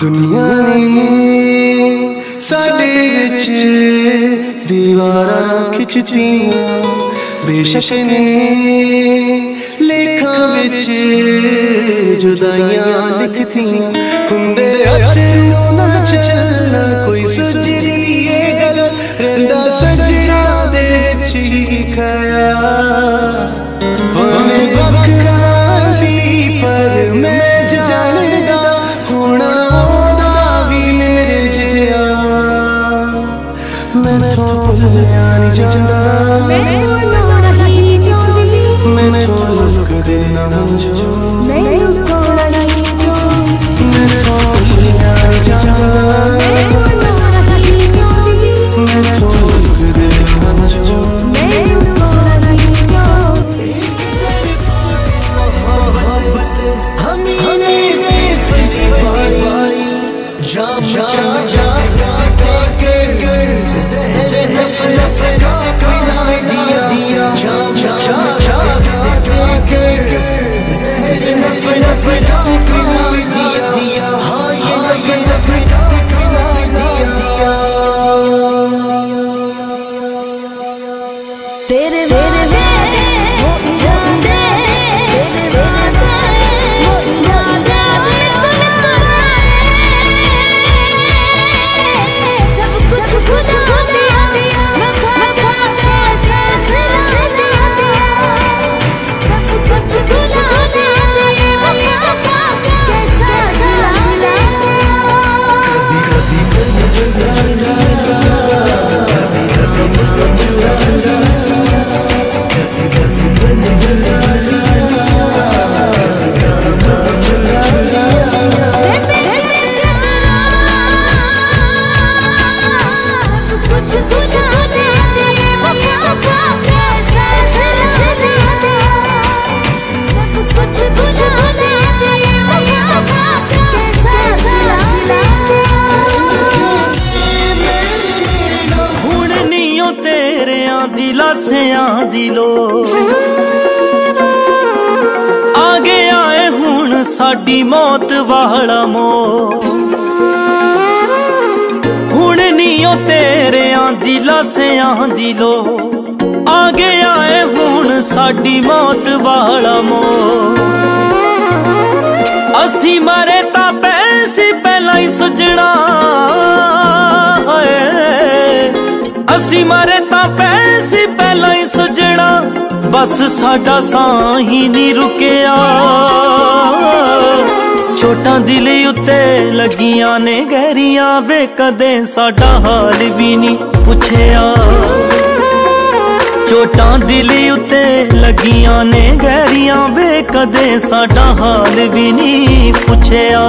ਦੁਨੀਆ ਨੇ ਸਾਡੇ ਵਿੱਚ ਦੀਵਾਰਾਂ ਖਿੱਚਤੀਆਂ। ਬੇਸ਼ੱਕ ਨੇ ਲੇਖਾਂ ਵਿੱਚ ਜੁਦਾਈਆਂ ਲਿਖਤੀਆਂ। ਹੁੰਦੇ ਮੈਥੋਂ ਭੁੱਲਿਆ ਨਹੀਂ ਜਾਂਦਾ। ਮੈਂ ਰੋਣਾ ਹੀ ਨਹੀਂ ਚਾਹੁੰਦੀ ਮੈਥੋਂ ਲੁਕਦੇ ਨਾ ਮੰਜੋ। ਮੈਂ ਲੁਕਾਉਣਾ ਹੀ ਨਹੀਂ ਚਾਹੁੰਦੀ ਮੈਥੋਂ ਭੁੱਲਿਆ ਨਹੀਂ ਜਾਂਦਾ। ਮੈਂ ਰੋਣਾ ਹੀ ਨਹੀਂ ਚਾਹੁੰਦੀ ਮੈਥੋਂ ਲੁਕਦੇ ਨਾ ਮੰਜੋ। ਮੈਂ ਲੁਕਾਉਣਾ ਨਹੀਂ ਚਾਹੁੰਦੀ ਹਮੀ ਨੇ ਸੇ ਸਹੀ ਬਾਈ ਬਾਈ ਜਾਮ ਜਾਮ ਸਾਡੀ ਮੌਤ ਵਾਲਾ ਮੋ ਹੁਣ ਨੀਓ ਤੇਰਿਆਂ ਦੀ ਲਾਸਿਆਂ ਦੀ ਲੋ ਆ ਗਿਆ ਏ ਹੁਣ ਸਾਡੀ ਮੌਤ ਵਾਹਲਾ ਮੋ ਅਸੀਂ ਮਰੇ ਤਾਂ ਪੈਸੇ ਪਹਿਲਾਂ ਹੀ ਸੁਜਣਾ। ਹੋਏ। ਅਸੀਂ ਮਰੇ ਬਸ ਸਾਡਾ ਸਾਹ ਹੀ ਨਹੀਂ ਰੁਕਿਆ। ਛੋਟਾਂ ਦਿਲ ਉੱਤੇ ਲੱਗੀਆਂ ਨੇ ਗਹਿਰੀਆਂ ਵੇ, ਕਦੇ ਸਾਡਾ ਹਾਲ ਵੀ ਨਹੀਂ ਪੁੱਛਿਆ। ਚੋਟਾਂ ਦਿਲ ਉੱਤੇ ਲੱਗੀਆਂ ਨੇ ਗਹਿਰੀਆਂ ਵੇ, ਕਦੇ ਸਾਡਾ ਹਾਲ ਵੀ ਨਹੀਂ ਪੁੱਛਿਆ।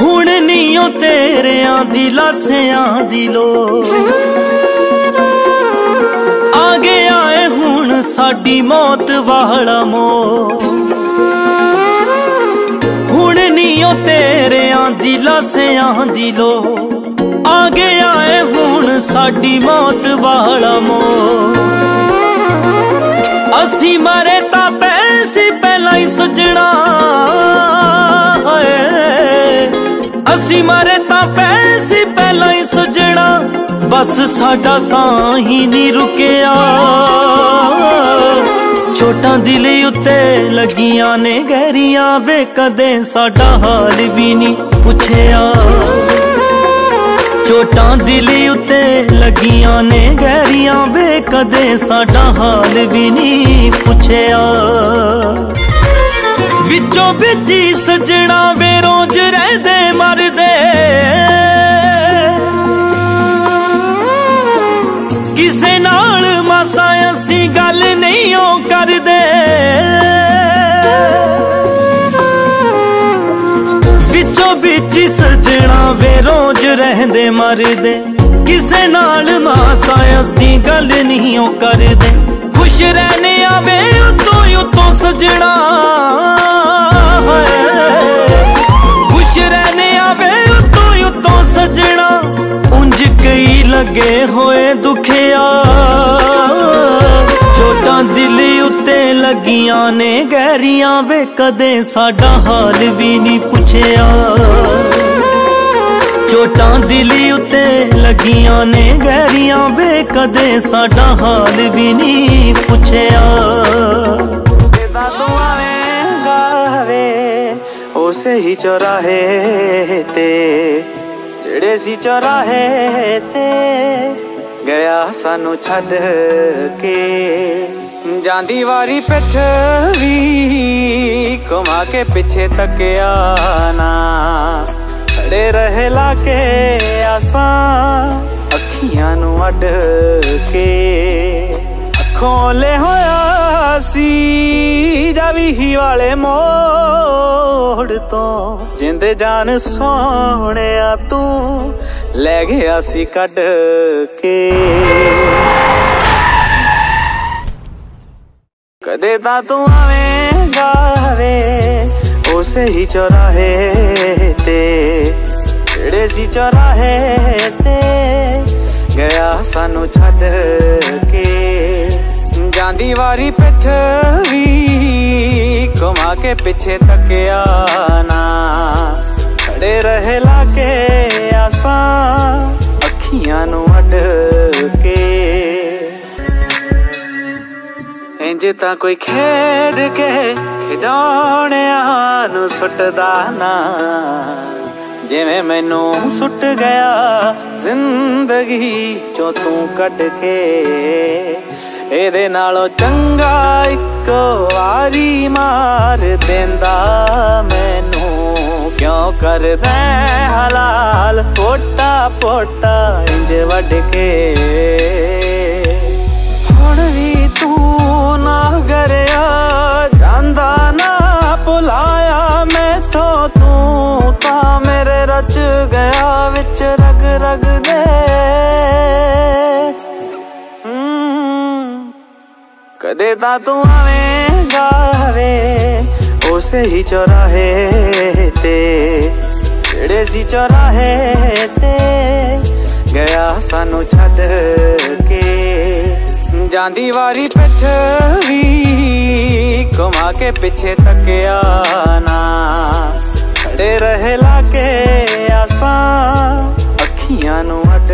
ਹੁਣ ਨਹੀਂ ਉਹ ਤੇਰਿਆਂ ਦੀ ਲਾਸਿਆਂ ਦੀ ਲੋ ਸਾਡੀ ਮੌਤ ਵਾਲਾ ਮੋ ਹੁਣ ਨੀ ਉਹ ਤੇਰੇ ਆਂਦੀ ਲਾਸਿਆਂ ਦੀ ਲੋ ਆ ਗਿਆ ਏ ਹੁਣ ਸਾਡੀ ਮੌਤ ਵਾਹਲਾ ਮੋ ਅਸੀਂ ਮਰੇ ਤਾਂ ਪੈਸੇ ਪਹਿਲਾਂ ਹੀ ਸੁਜਣਾ ਅਸੀਂ ਮਰੇ ਤਾਂ ਪੈਸੇ ਪਹਿਲਾਂ ਹੀ ਸੁਜਣਾ। ਬਸ ਸਾਡਾ ਸਾਹ ਹੀ ਨਹੀਂ ਰੁਕਿਆ। ਛੋਟਾਂ ਦਿਲ ਉੱਤੇ ਲੱਗੀਆਂ ਨੇ ਗਹਿਰੀਆਂ, ਵੇ ਕਦੇ ਸਾਡਾ ਹਾਲ ਵੀ ਨਹੀਂ ਪੁੱਛਿਆ। ਛੋਟਾਂ ਦਿਲ ਉੱਤੇ ਲੱਗੀਆਂ ਨੇ ਗਹਿਰੀਆਂ, ਵੇ ਕਦੇ ਸਾਡਾ ਹਾਲ ਵੀ ਨਹੀਂ ਪੁੱਛਿਆ। ਵਿੱਚੋਂ ਵਿੱਚ ਹੀ ਸਜਣਾ, ਵੇ ਰੋਜ਼ ਰਹਦੇ, ਮਰਦੇ। ਰਹਿੰਦੇ, ਮਰਦੇ। ਕਿਸੇ ਨਾਲ ਮਾਸਾ ਅਸੀਂ ਗੱਲ ਨਹੀਂ ਉਹ ਕਰਦੇ। ਖੁਸ਼ ਰਹਿਨੇ ਆਵੇ ਉਤੋਂ ਉਤੋਂ ਸਜਣਾ ਖੁਸ਼ ਰਹਿਨੇ ਆਵੇ ਉਤੋਂ ਉਤੋਂ ਸਜਣਾ। ਉਂਝ ਕਈ ਲੱਗੇ ਹੋਏ ਦੁਖਿਆ। ਚੋਟਾਂ ਦਿਲ ਉੱਤੇ ਲੱਗੀਆਂ ਨੇ ਗਹਿਰੀਆਂ ਵੇ, ਕਦੇ ਸਾਡਾ ਹਾਲ ਵੀ ਨਹੀਂ ਪੁੱਛਿਆ। ਚੋਟਾਂ ਦਿਲੀ ਉੱਤੇ ਲੱਗੀਆਂ ਨੇ ਗਹਿਰੀਆਂ ਵੇ, ਕਦੇ ਸਾਡਾ ਹਾਲ ਵੀ ਨਹੀਂ ਪੁੱਛਿਆ। ਤਾਂ ਤੂੰ ਆਵੇਂਗਾ ਵੇ ਉਸੇ ਹੀ ਚੌਰਾਹੇ ਤੇ। ਜਿਹੜੇ ਸੀ ਚੌਰਾਹੇ ਤੇ, ਗਿਆ ਸਾਨੂੰ ਛੱਡ ਕੇ। ਜਾਂਦੀ ਵਾਰੀ ਪਿੱਠ ਵੀ ਘੁਮਾ ਕੇ ਪਿੱਛੇ ਤੱਕਿਆ ਨਾ। ਖੜੇ ਰਹੇ ਲਾ ਕੇ ਆਸਾਂ ਅੱਖੀਆਂ ਨੂੰ ਅੱਡ ਕੇ। ਖੋਲੇ ਹੋਇਆ ਸੀ ਜਾਵੀ ਵਾਲੇ ਮੋੜ ਤੋਂ। ਜਿੰਦੇ ਜਾਨ ਸੋਹਣਿਆ ਤੂੰ ਲੈ ਗਿਆ ਸੀ ਕੱਢ ਕੇ। ਕਦੇ ਤਾਂ ਤੂੰ ਆਵੇਂਗਾ ਵੇ, ਉਸੇ ਹੀ ਚੌਰਾਹੇ ਤੇ। ਸੀ ਚੌਰਾਹੇ ਤੇ ਗਿਆ ਸਾਨੂੰ ਛੱਡ ਕੇ। ਜਾਂਦੀ ਵਾਰੀ ਪਿੱਠ ਵੀ ਘੁਮਾ ਕੇ ਪਿੱਛੇ ਤੱਕਿਆ ਨਾ। ਖੜੇ ਰਹੇ ਲਾ ਕੇ ਆਸਾਂ ਅੱਖੀਆਂ ਨੂੰ ਅੱਡ ਕੇ। ਇੰਜ ਤਾਂ ਕੋਈ ਖੇਡ ਕੇ ਖਿਡੌਣਿਆਂ ਨੂੰ ਸੁੱਟਦਾ ਨਾ। ਜਿਵੇਂ ਮੈਨੂੰ ਸੁੱਟ ਗਿਆ, ਜ਼ਿੰਦਗੀ ਚੋਂ ਤੂੰ ਕੱਢ ਕੇ। ਇਹਦੇ ਨਾਲੋਂ ਚੰਗਾ ਇੱਕ ਵਾਰੀ ਮਾਰ ਦਿੰਦਾ ਮੈਨੂੰ। ਕਿਉਂ ਕਰਦਾ ਹਲਾਲ? ਪੋਟਾ ਪੋਟਾ ਇੰਜ ਵੱਢ ਕੇ। ਮੇਰੇ ਗਿਆ ਵਿੱਚ ਰਗ ਰਗ ਦੇ। ਕਦੇ ਤਾਂ ਤੂੰ ਆਵੇਂਗਾ ਵੇ ਉਸੇ ਹੀ ਚੌਰਾਹੇ ਤੇ। ਜਿਹੜੇ ਸੀ ਚੌਰਾਹੇ ਤੇ ਗਿਆ ਸਾਨੂੰ ਛੱਡ ਕੇ। ਜਾਂਦੀ ਵਾਰੀ ਪਿੱਠ ਵੀ ਘੁਮਾ ਕੇ ਪਿੱਛੇ ਤੱਕਿਆ ਨਾ। ਖੜੇ ਰਹੇ ਲਾ ਆਸਾਂ ਅੱਖੀਆਂ ਨੂੰ ਅੱਡ